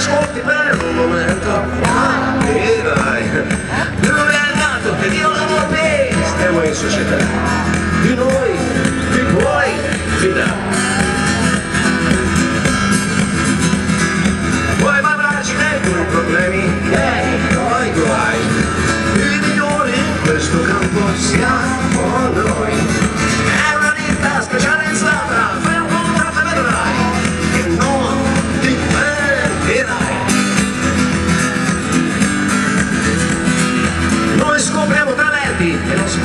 ascolti per un momento. Capirai dove è andato? Che Dio lavora te stiamo in società. Di noi ti puoi fidare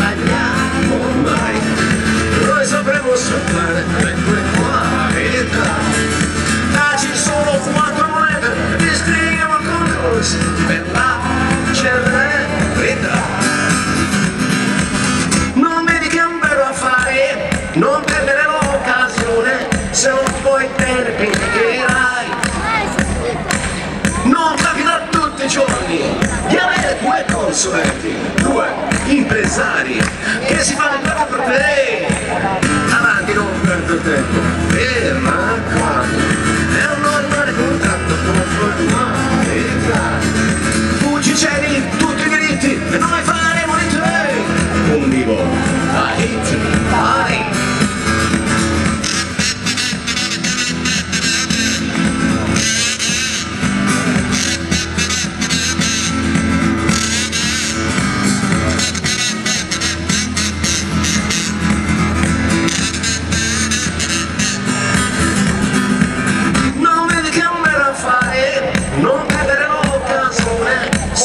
e non sbagliamo mai Noi sapremo saltare tue qualità Dacci solo quattro monete Ti scriviamo il concorso per la celebrità Non vedi che è un bello affare Non perdere consulenti, due impresari che si fanno lavoro per te.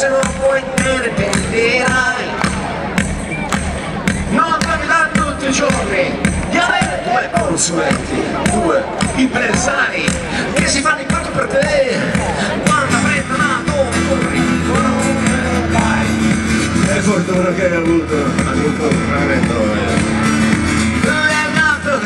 Se non puoi te ne pentirai. Non capita tutti i giorni di avere due consulenti, due impresari che si fanno il fatto per te. Ma dove corri? Dove vai? È fortuna che hai avuto incontrare noi. Dove è nato